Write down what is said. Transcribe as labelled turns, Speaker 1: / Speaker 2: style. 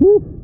Speaker 1: Woo.